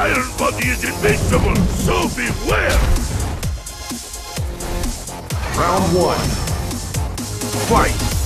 Iron Body is invincible, so beware! Round one. Fight!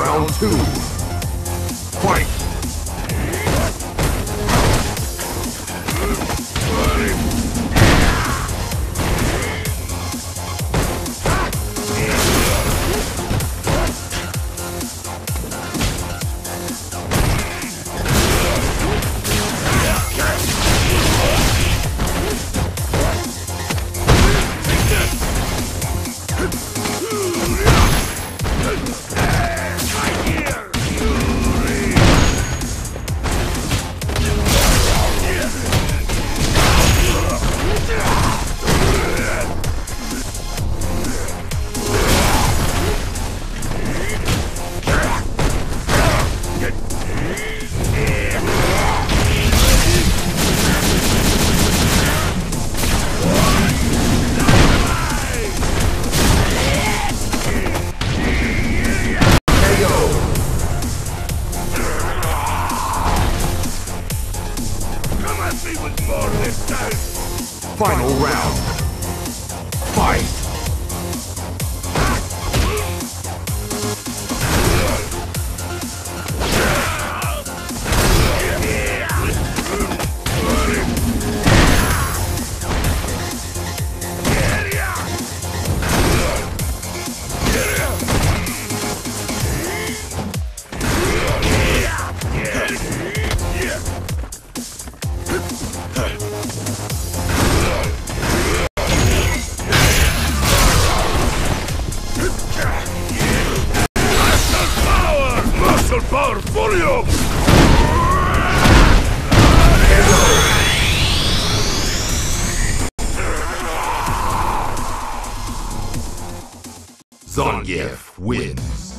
Round two. Fight! Final round. Fight! Zangief wins.